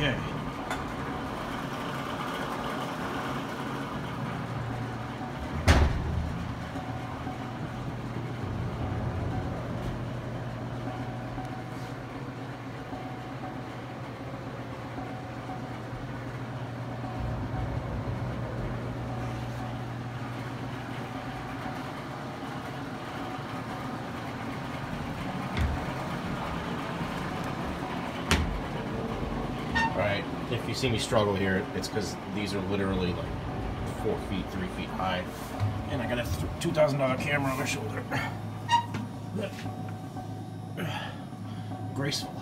Okay. If you see me struggle here, it's because these are literally like four feet, three feet high. And I got a $2,000 camera on my shoulder. Graceful.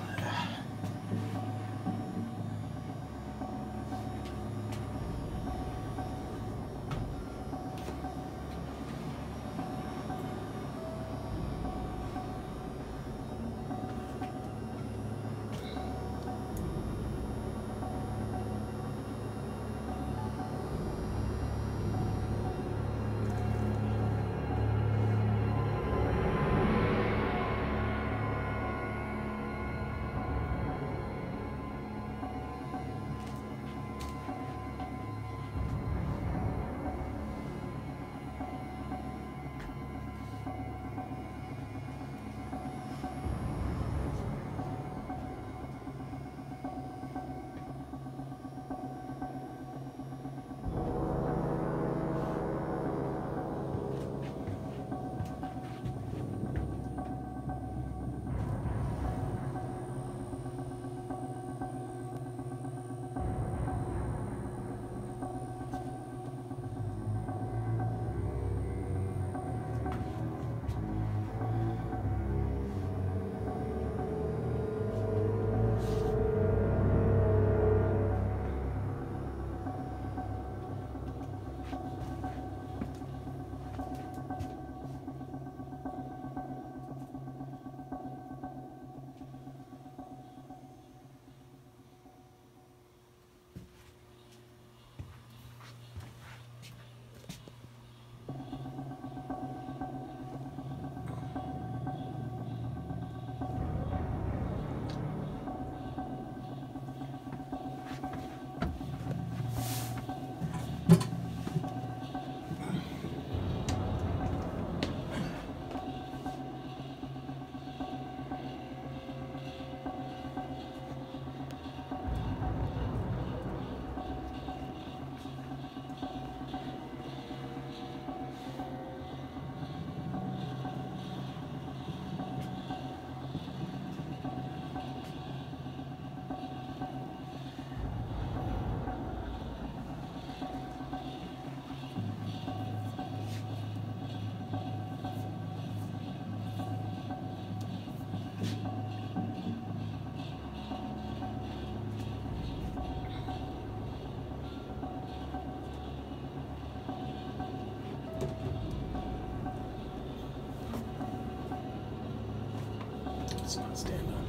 Let's not stand that.